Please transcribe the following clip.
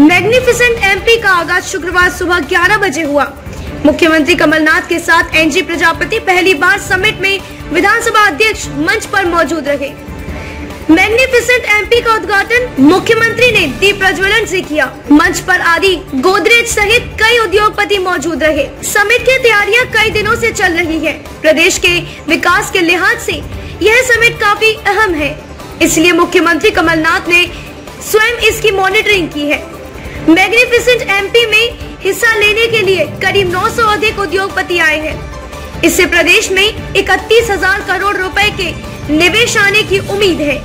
Magnificent MP का आगाज़ शुक्रवार सुबह 11 बजे हुआ। मुख्यमंत्री कमलनाथ के साथ एनजी प्रजापति पहली बार समिट में विधानसभा अध्यक्ष मंच पर मौजूद रहे। मैग्निफिसेंट एमपी का उद्घाटन मुख्यमंत्री ने दीप प्रज्वलन से किया। मंच पर आदि गोदरेज सहित कई उद्योगपति मौजूद रहे। समिट की तैयारियाँ कई दिनों से चल रही है। प्रदेश के विकास के लिहाज से यह समिट काफ़ी अहम है। इसलिए मुख्यमंत्री कमलनाथ ने स्वयं इसकी मॉनिटरिंग की है। मैग्निफिसेंट एमपी में हिस्सा लेने के लिए करीब 900 अधिक उद्योगपति आए हैं। इससे प्रदेश में इकतीस हज़ार करोड़ रुपए के निवेश आने की उम्मीद है।